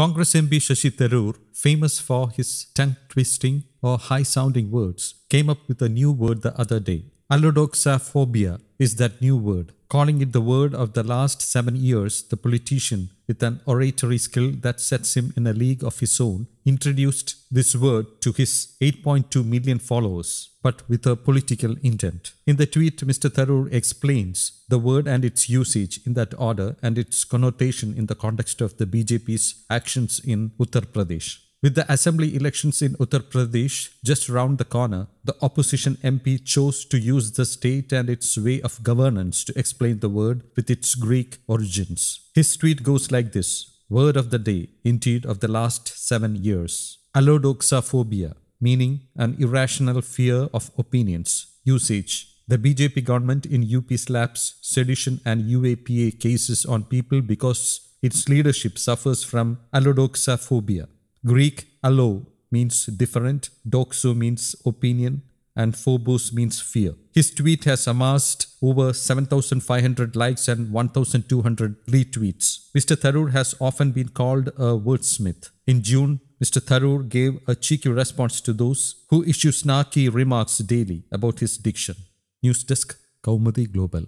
Congress MP Shashi Tharoor, famous for his tongue twisting or high sounding words, came up with a new word the other day. Allodoxaphobia is that new word. Calling it the word of the last seven years, the politician, with an oratory skill that sets him in a league of his own, introduced this word to his 8.2 million followers, but with a political intent. In the tweet, Mr. Tharoor explains the word and its usage in that order and its connotation in the context of the BJP's actions in Uttar Pradesh. With the assembly elections in Uttar Pradesh just round the corner, the opposition MP chose to use the state and its way of governance to explain the word with its Greek origins. His tweet goes like this Word of the day, indeed of the last seven years. Allodoxaphobia, meaning an irrational fear of opinions. Usage the BJP government in UP slaps sedition and UAPA cases on people because its leadership suffers from allodoxaphobia. Greek allo means different, doxo means opinion, and phobos means fear. His tweet has amassed over 7,500 likes and 1,200 retweets. Mr. Tharoor has often been called a wordsmith. In June, Mr. Tharoor gave a cheeky response to those who issue snarky remarks daily about his diction. News Desk, Kaumudy Global.